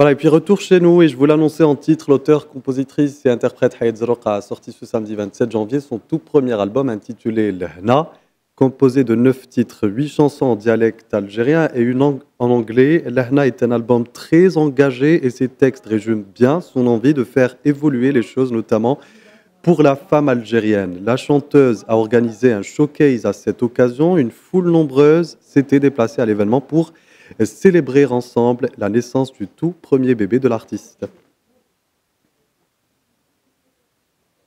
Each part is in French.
Voilà, et puis retour chez nous, et je vous l'annonçais en titre, l'auteur, compositrice et interprète Hayat Zeroqa a sorti ce samedi 27 janvier son tout premier album intitulé Lehna, composé de neuf titres, huit chansons en dialecte algérien et une en anglais. Lehna est un album très engagé et ses textes résument bien son envie de faire évoluer les choses, notamment pour la femme algérienne. La chanteuse a organisé un showcase à cette occasion. Une foule nombreuse s'était déplacée à l'événement pour célébrer ensemble la naissance du tout premier bébé de l'artiste.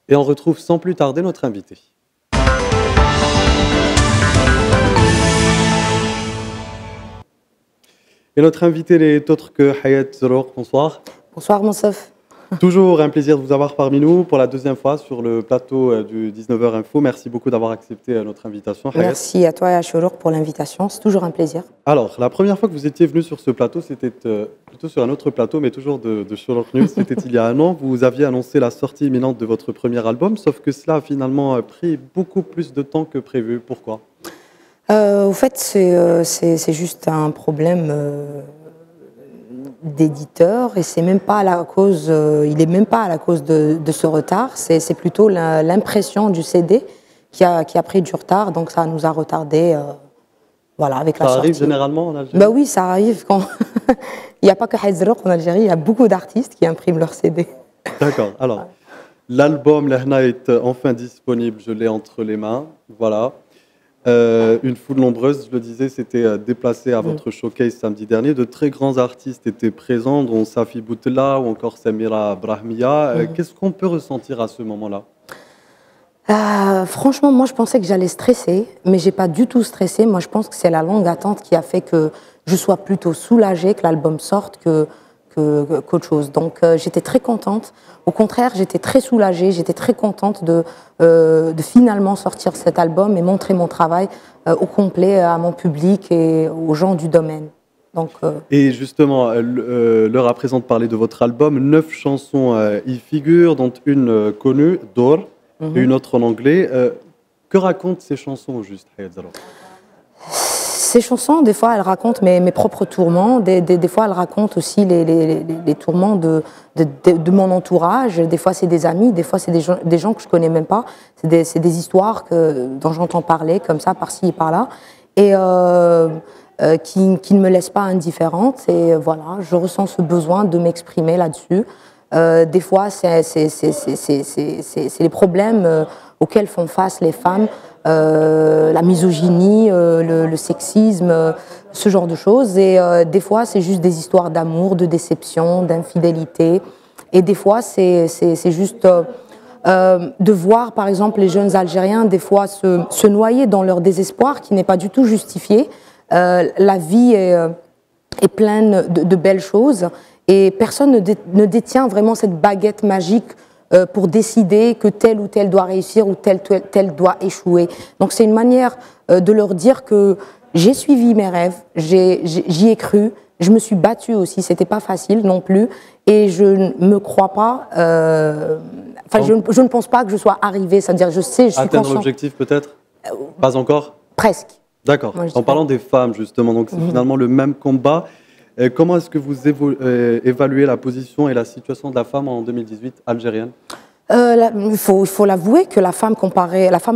Et on retrouve sans plus tarder notre invité. Et notre invité n'est autre que Hayat Zorour. Bonsoir. Bonsoir Monsef. Toujours un plaisir de vous avoir parmi nous pour la deuxième fois sur le plateau euh, du 19h Info. Merci beaucoup d'avoir accepté euh, notre invitation. Merci à toi et à Cholour pour l'invitation. C'est toujours un plaisir. Alors, la première fois que vous étiez venu sur ce plateau, c'était euh, plutôt sur un autre plateau, mais toujours de, de News. C'était il y a un an. Vous aviez annoncé la sortie imminente de votre premier album, sauf que cela a finalement pris beaucoup plus de temps que prévu. Pourquoi? Au fait, c'est juste un problème d'éditeur et c'est même pas à la cause, euh, il est même pas à la cause de, ce retard, c'est plutôt l'impression du CD qui a, qui a pris du retard, donc ça nous a retardé. Euh, voilà, avec ça la arrive généralement en Algérie? Bah Oui, ça arrive. Quand il n'y a pas que Haizroq en Algérie, il y a beaucoup d'artistes qui impriment leur CD. D'accord. Alors, l'album Lehna est enfin disponible, je l'ai entre les mains. Voilà. Euh, une foule nombreuse, je le disais, s'était euh, déplacée à mm. votre showcase samedi dernier. De très grands artistes étaient présents, dont Safi Boutella ou encore Samira Brahmia. Euh, mm. Qu'est-ce qu'on peut ressentir à ce moment-là? Franchement, moi, je pensais que j'allais stresser, mais j'ai pas du tout stressé. Moi, je pense que c'est la longue attente qui a fait que je sois plutôt soulagée que l'album sorte que qu'autre chose. Donc euh, j'étais très contente. Au contraire, j'étais très soulagée, j'étais très contente de, euh, de, finalement sortir cet album et montrer mon travail euh, au complet à mon public et aux gens du domaine. Donc, et justement, l'heure à présent de parler de votre album, neuf chansons y figurent, dont une connue, Dor, et mhm. une autre en anglais. que racontent ces chansons au juste, ces chansons, des fois, elles racontent mes, propres tourments, des, fois, elles racontent aussi les, tourments de, mon entourage. Des fois, c'est des amis, des fois, c'est des, gens, que je connais même pas. C'est des, histoires que, dont j'entends parler, comme ça, par-ci et par-là, et euh, euh, qui, ne me laissent pas indifférente. Et voilà, je ressens ce besoin de m'exprimer là-dessus. Euh, des fois, c'est les problèmes euh, auxquels font face les femmes euh, la misogynie, euh, le, sexisme, euh, ce genre de choses. Et des fois, c'est juste des histoires d'amour, de déception, d'infidélité. Et des fois, c'est juste de voir, par exemple, les jeunes Algériens, des fois, se, noyer dans leur désespoir qui n'est pas du tout justifié. la vie est, pleine de, belles choses et personne ne, détient vraiment cette baguette magique pour décider que tel ou tel doit réussir ou tel ou tel doit échouer. Donc c'est une manière euh, de leur dire que j'ai suivi mes rêves, j'y ai, cru, je me suis battue aussi, c'était pas facile non plus, et je ne me crois pas, euh, enfin je, je, ne pense pas que je sois arrivée, c'est-à-dire je sais, je suis Atteindre l'objectif peut-être? Pas encore? Presque. D'accord. En parlant des femmes justement, donc c'est mhm. finalement le même combat. Euh, comment est-ce que vous euh, évaluez la position et la situation de la femme en 2018 algérienne? Euh, il faut, l'avouer que la femme,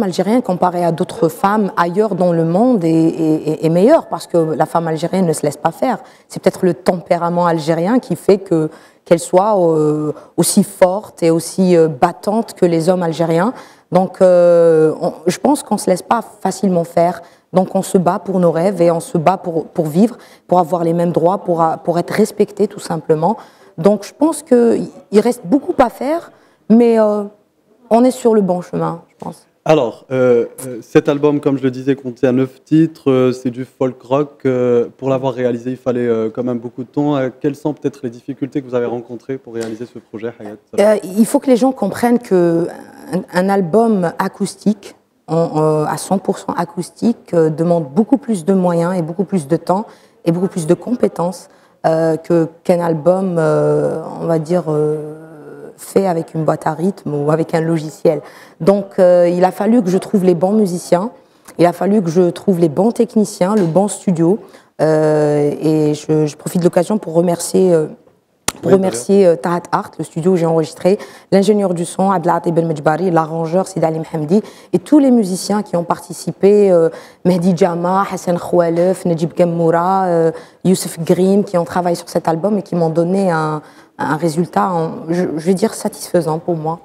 algérienne comparée à d'autres femmes ailleurs dans le monde est, meilleure parce que la femme algérienne ne se laisse pas faire. C'est peut-être le tempérament algérien qui fait que qu'elle soit aussi forte et aussi battante que les hommes algériens. Donc, je pense qu'on se laisse pas facilement faire. Donc on se bat pour nos rêves et on se bat pour, pour vivre, pour avoir les mêmes droits, pour, pour être respecté tout simplement. Donc je pense qu'il reste beaucoup à faire, mais euh, on est sur le bon chemin, je pense. Alors, euh, euh, cet album, comme je le disais, contient neuf titres, c'est du folk rock. pour l'avoir réalisé, il fallait quand même beaucoup de temps. quelles sont peut-être les difficultés que vous avez rencontrées pour réaliser ce projet, Hayat? Il faut que les gens comprennent qu'un un album acoustique, à 100% acoustique euh, demande beaucoup plus de moyens et beaucoup plus de temps et beaucoup plus de compétences euh, qu'un album, euh, on va dire, fait avec une boîte à rythme ou avec un logiciel. Donc il a fallu que je trouve les bons musiciens, il a fallu que je trouve les bons techniciens, le bon studio. et je, profite de l'occasion pour remercier pour remercier euh, Tahat Art, le studio où j'ai enregistré, l'ingénieur du son, Abdelat Ibn Mejbari, l'arrangeur Sid Ali Mhamdi, et tous les musiciens qui ont participé, euh, Mehdi Jama, Hassan Khoualef, Najib Gammoura, euh, Youssef Grim, qui ont travaillé sur cet album et qui m'ont donné un, résultat, je, vais dire, satisfaisant pour moi.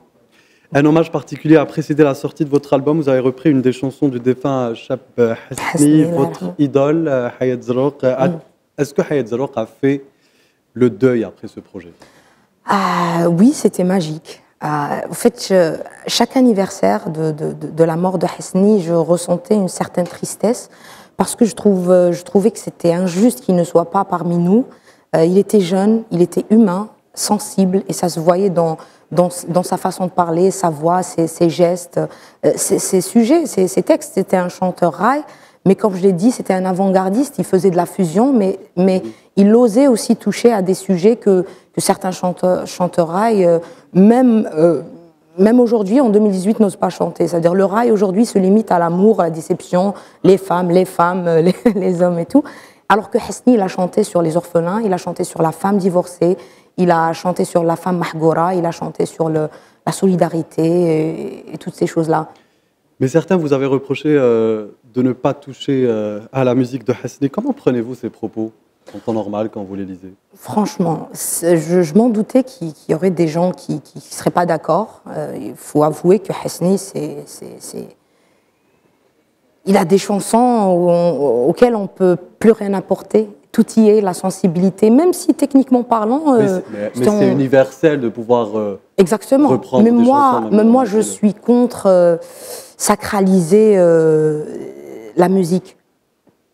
Un hommage particulier a précédé la sortie de votre album. Vous avez repris une des chansons du défunt Hasni, votre idole, Hayat Zarouk. Mm. Est-ce que Hayat Zarouk a fait le deuil après ce projet ah, Oui, c'était magique. Ah, en fait, chaque anniversaire de, de, la mort de Hasni, je ressentais une certaine tristesse parce que je, trouve, je trouvais que c'était injuste qu'il ne soit pas parmi nous. Euh, il était jeune, il était humain, sensible, et ça se voyait dans, dans, dans sa façon de parler, sa voix, ses, gestes, euh, ses, ses, sujets, ses, ses textes. C'était un chanteur rail, mais comme je l'ai dit, c'était un avant-gardiste, il faisait de la fusion, mais, mais il osait aussi toucher à des sujets que, que certains chanteurs, chanteurs euh, même, euh, même aujourd'hui, en 2018, n'osent pas chanter. C'est-à-dire le rail aujourd'hui se limite à l'amour, à la déception, les femmes, les femmes, les, les, hommes et tout. Alors que Hesni, il a chanté sur les orphelins, il a chanté sur la femme divorcée, il a chanté sur la femme mahgoura, il a chanté sur la solidarité et, toutes ces choses-là. Mais certains vous avez reproché euh, de ne pas toucher à la musique de Hesni. Comment prenez-vous ces propos en temps normal quand vous les lisez? Franchement, je, m'en doutais qu'il y aurait des gens qui ne seraient pas d'accord. Euh, il faut avouer que Hasni, c'est, il a des chansons auxquelles on ne peut plus rien apporter. Tout y est, la sensibilité, même si techniquement parlant. Euh, mais, c'est, universel de pouvoir euh, Exactement. reprendre mais des moi, chansons. moi, je suis contre sacraliser la musique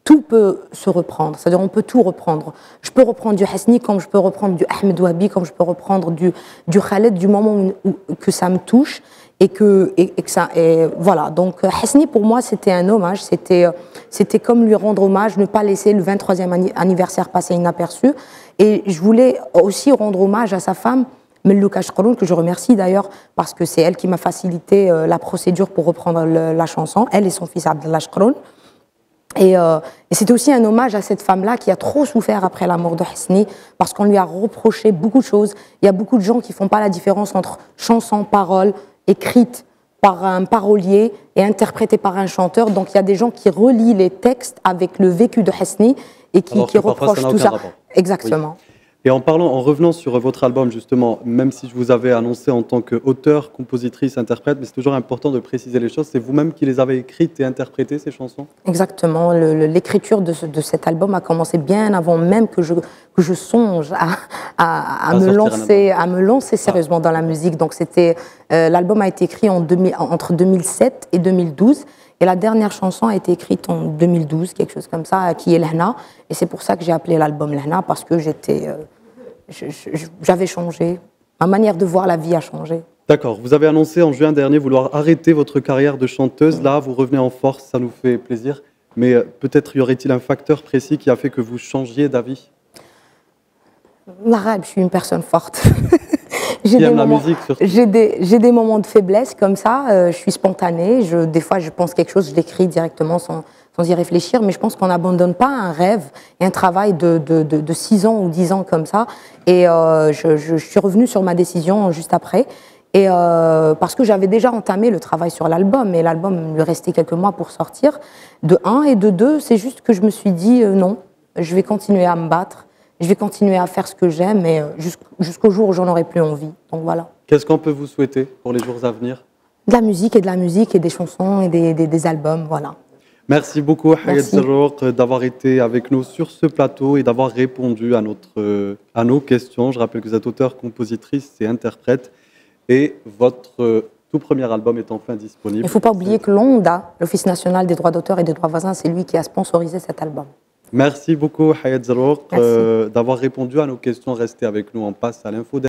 tout peut se reprendre, c'est-à-dire on peut tout reprendre. Je peux reprendre du Hasni comme je peux reprendre du Ahmed Wabi, comme je peux reprendre du, du Khaled du moment où, que ça me touche et que, et, que ça. Et voilà, donc Hasni pour moi c'était un hommage, c'était, c'était comme lui rendre hommage, ne pas laisser le 23e anniversaire passer inaperçu. Et je voulais aussi rendre hommage à sa femme. Melouka Shkroun, que je remercie d'ailleurs parce que c'est elle qui m'a facilité euh, la procédure pour reprendre la chanson, elle et son fils Abdallah Shkroun. Euh, et, c'était aussi un hommage à cette femme-là qui a trop souffert après la mort de Hasni, parce qu'on lui a reproché beaucoup de choses. Il y a beaucoup de gens qui font pas la différence entre chanson, parole, écrite par un parolier et interprétée par un chanteur. Donc il y a des gens qui relient les textes avec le vécu de Hasni et qui, qui reprochent tout ça. Exactement. Et en parlant, en revenant sur votre album justement, même si je vous avais annoncé en tant qu'auteur, compositrice, interprète, mais c'est toujours important de préciser les choses. C'est vous-même qui les avez écrites et interprétées ces chansons? Exactement. L'écriture de, de, cet album a commencé bien avant même que je, que je songe à, à, me lancer, à me lancer sérieusement dans la musique. Donc c'était euh, l'album a été écrit en 2000, entre 2007 et 2012. Et la dernière chanson a été écrite en 2012, quelque chose comme ça, qui est Lehna. Et c'est pour ça que j'ai appelé l'album Lehna, parce que j'étais, euh, j'avais changé. Ma manière de voir la vie a changé. D'accord. Vous avez annoncé en juin dernier vouloir arrêter votre carrière de chanteuse. Là, vous revenez en force, ça nous fait plaisir. Mais euh, peut-être y aurait-il un facteur précis qui a fait que vous changiez d'avis? L'arabe, je suis une personne forte. j'ai des, j'ai des, des, moments de faiblesse comme ça. Euh, je suis spontanée. Je, des fois, je pense quelque chose, je l'écris directement sans, sans, y réfléchir. Mais je pense qu'on n'abandonne pas un rêve et un travail de, de, de, de 6 ans ou 10 ans comme ça. Et euh, je, je, suis revenue sur ma décision juste après. Et euh, parce que j'avais déjà entamé le travail sur l'album, et l'album lui restait quelques mois pour sortir. De un et de deux, c'est juste que je me suis dit non, je vais continuer à me battre je vais continuer à faire ce que j'aime et euh, jusqu'au jour où j'en aurai plus envie. Donc voilà. Qu'est-ce qu'on peut vous souhaiter pour les jours à venir? De la musique et de la musique et des chansons et des, des, albums, voilà. Merci beaucoup Hayat d'avoir été avec nous sur ce plateau et d'avoir répondu à, notre, euh, à nos questions. Je rappelle que vous êtes auteur, compositrice et interprète et votre euh, tout premier album est enfin disponible. Il ne faut pas oublier que l'ONDA, l'Office national des droits d'auteur et des droits voisins, c'est lui qui a sponsorisé cet album. Merci beaucoup, Hayat Zarouk, euh, d'avoir répondu à nos questions. Restez avec nous, on passe à l'info.